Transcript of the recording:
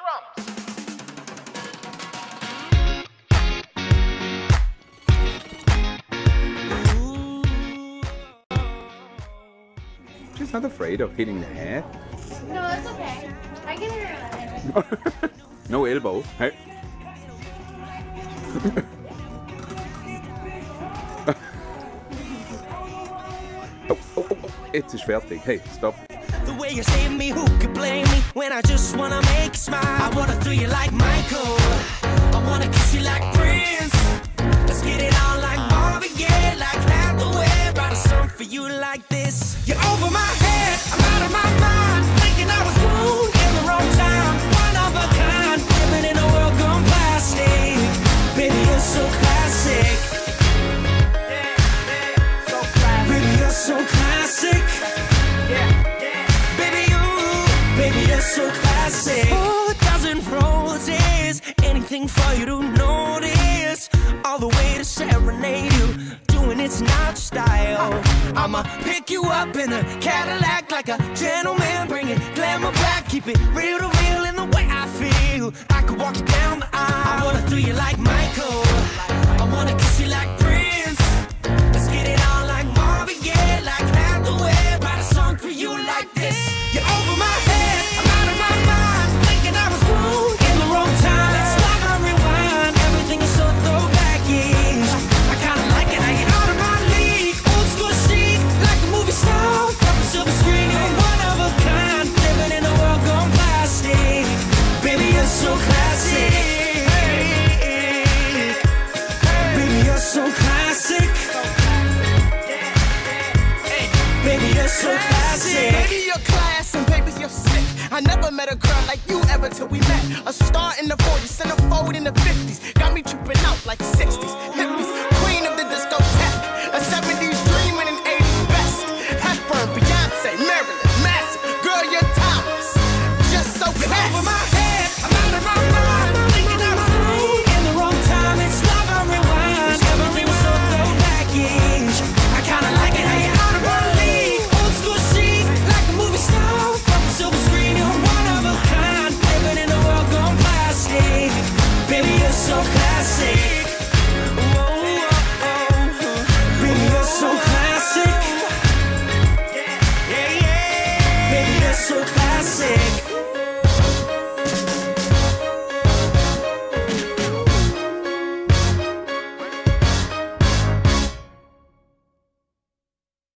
drums. She's not afraid of hitting the head. No, it's okay. I can hear it. no elbow. Hey. oh, oh, oh, oh. Jetzt ist fertig. Hey, stop. The way you save me, who could blame me? When I just wanna make you smile. I wanna throw you like Michael. I wanna kiss you like Prince. Let's get it on like Marvin Gaye, like Hathaway. Write a song for you like this. You're over my head, I'm out of my mind. Thinking I was born in the wrong time. One of a kind, living in a world gone plastic. Baby, you're so classic. Yeah, yeah, so classic. Baby, you're so classic. Classic. Oh, dozen roses, anything for you to notice. All the way to serenade you, doing it's not style. I'ma pick you up in a Cadillac like a gentleman, bring it glamour back, keep it real to real in the way I feel. I could walk you down the aisle. I wanna throw you like Michael. I wanna kiss you like Prince. Let's get it on like Marvin Gaye, like Hathaway. Write a song for you like this. You're Baby, you're so classic. Baby, you're class and baby, you're sick. I never met a girl like you